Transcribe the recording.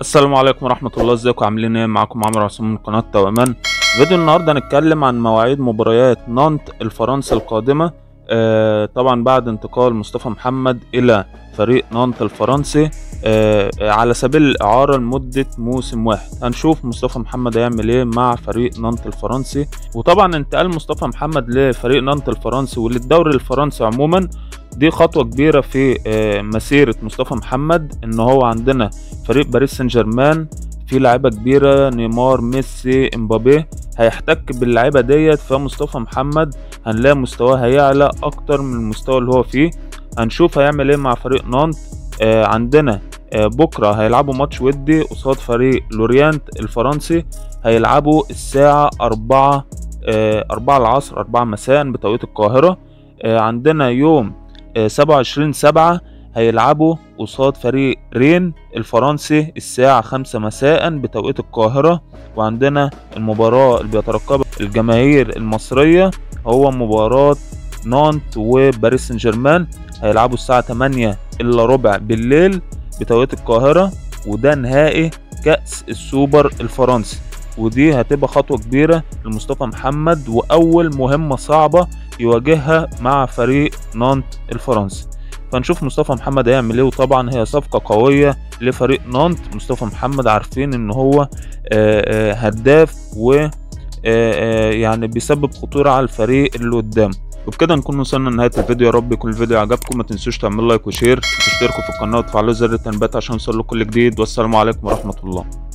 السلام عليكم ورحمة الله. ازيكم؟ عاملين إيه؟ معاكم عمرو عصام من قناة توأمان. فيديو النهاردة هنتكلم عن مواعيد مباريات نانت الفرنسي القادمة. آه طبعا بعد انتقال مصطفى محمد إلى فريق نانت الفرنسي آه على سبيل الإعارة لمدة موسم واحد. هنشوف مصطفى محمد هيعمل إيه مع فريق نانت الفرنسي. وطبعا انتقال مصطفى محمد لفريق نانت الفرنسي وللدوري الفرنسي عموما دي خطوة كبيرة في آه، مسيرة مصطفى محمد إن هو عندنا فريق باريس سان جيرمان في لعيبة كبيرة نيمار ميسي إمبابي هيحتك باللعيبة ديت. فمصطفى محمد هنلاقي مستواه هيعلى أكتر من المستوى اللي هو فيه. هنشوف هيعمل إيه مع فريق نانت. آه عندنا آه بكرة هيلعبوا ماتش ودي قصاد فريق لوريانت الفرنسي. هيلعبوا الساعة أربعة آه أربعة العصر أربعة مساء بتوقيت القاهرة. آه عندنا يوم سبعة وعشرين سبعة هيلعبوا قصاد فريق رين الفرنسي الساعة خمسة مساء بتوقيت القاهرة وعندنا المباراة اللي بيترقبها الجماهير المصرية هو مباراة نانت وباريس سان جيرمان هيلعبوا الساعة تمانية إلا ربع بالليل بتوقيت القاهرة وده نهائي كأس السوبر الفرنسي. ودي هتبقى خطوة كبيرة لمصطفى محمد وأول مهمة صعبة يواجهها مع فريق نانت الفرنسي. فنشوف مصطفى محمد هيعمل إيه وطبعا هي صفقة قوية لفريق نانت. مصطفى محمد عارفين إن هو آه، آه، هداف و آه، يعني بيسبب خطورة على الفريق اللي قدام. وبكده نكون وصلنا لنهاية الفيديو. يا رب يكون الفيديو عجبكم. ما تنسوش تعملوا like و share. وتشتركوا في القناة وتفعلوا زر التنبيهات عشان يوصلكوا كل جديد. والسلام عليكم ورحمة الله.